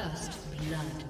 First blood.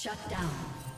Shut down.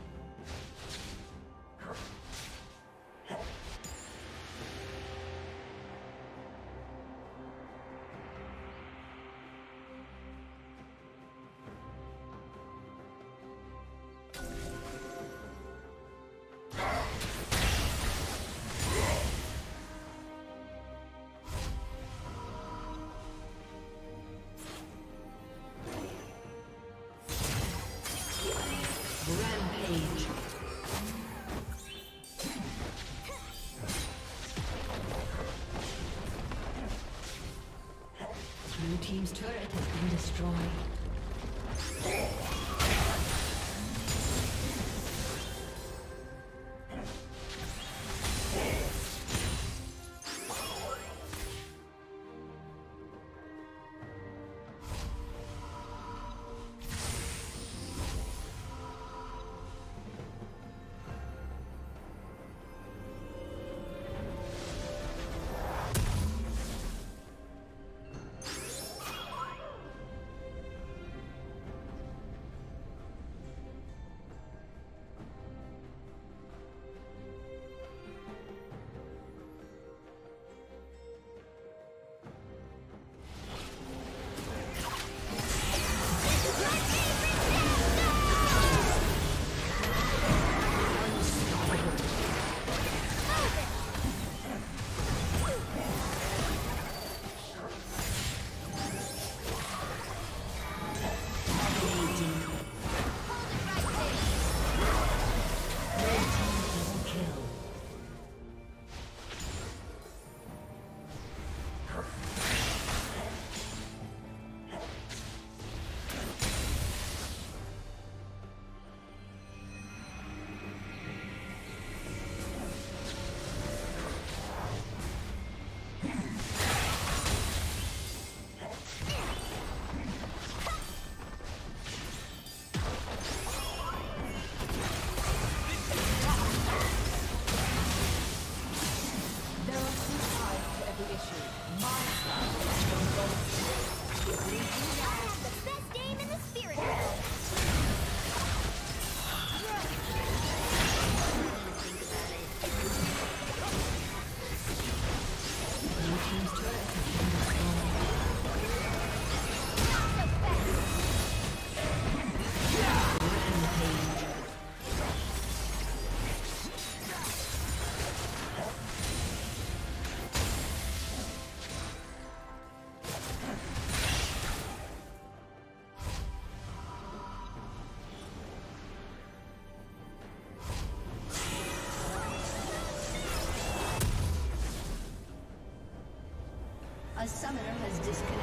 Has disconnected.